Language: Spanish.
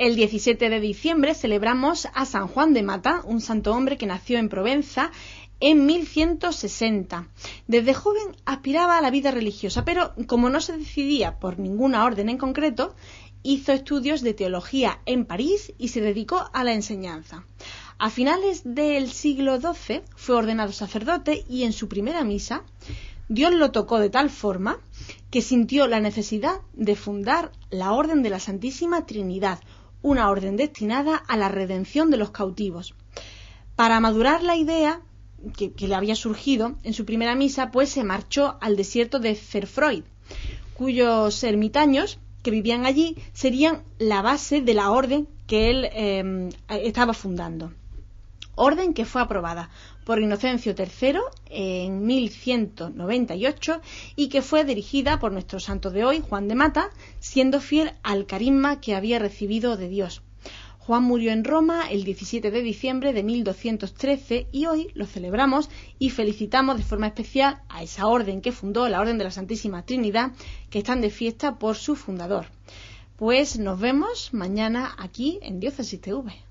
El 17 de diciembre celebramos a San Juan de Mata, un santo hombre que nació en Provenza en 1160. Desde joven aspiraba a la vida religiosa, pero como no se decidía por ninguna orden en concreto, hizo estudios de teología en París y se dedicó a la enseñanza. A finales del siglo XII fue ordenado sacerdote y en su primera misa Dios lo tocó de tal forma que sintió la necesidad de fundar la Orden de la Santísima Trinidad, una orden destinada a la redención de los cautivos. Para madurar la idea que, le había surgido en su primera misa, pues se marchó al desierto de Cerfroid, cuyos ermitaños que vivían allí serían la base de la orden que él eh, estaba fundando. Orden que fue aprobada por Inocencio III en 1198 y que fue dirigida por nuestro santo de hoy, Juan de Mata, siendo fiel al carisma que había recibido de Dios. Juan murió en Roma el 17 de diciembre de 1213 y hoy lo celebramos y felicitamos de forma especial a esa orden que fundó, la Orden de la Santísima Trinidad, que están de fiesta por su fundador. Pues nos vemos mañana aquí en Diócesis TV.